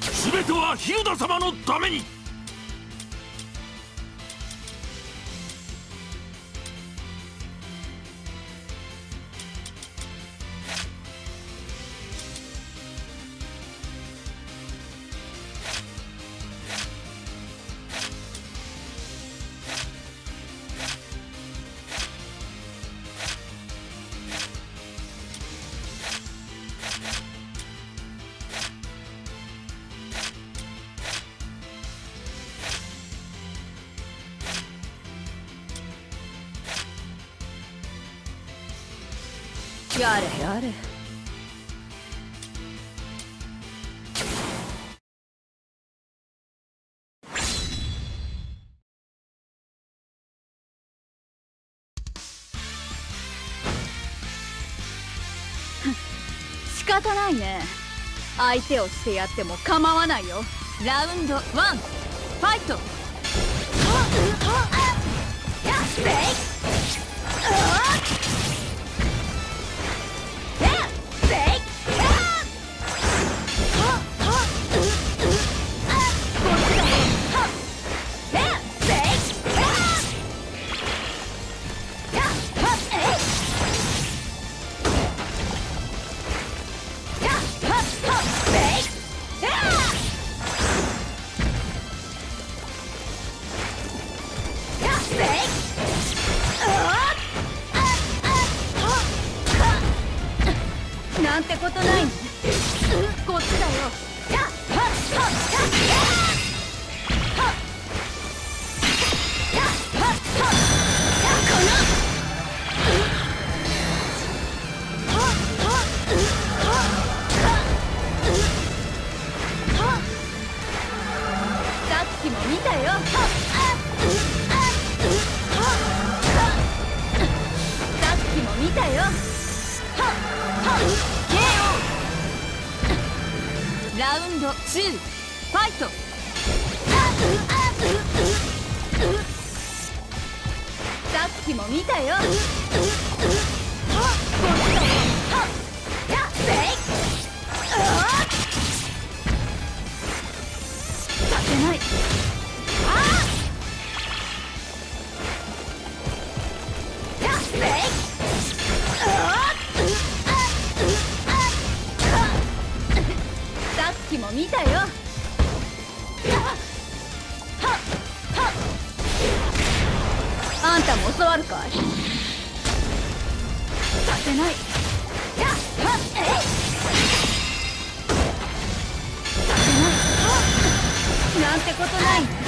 全てはヒルダ様のために。やれやれ仕方ないね。相手をしてやっても構わないよ。ラウンドワン。ファイトなんてことない。ねこっちだよ。やっはっはっやっはっやっはっはっやっこのはっはっはっはっさっきも見たよ。はっさっきも見たよ。はっはっラウンド2ファイト。さっきも見たよ。はっさせない。あんたも教わるかい？させない。やっはっえいさせない。なんてことない。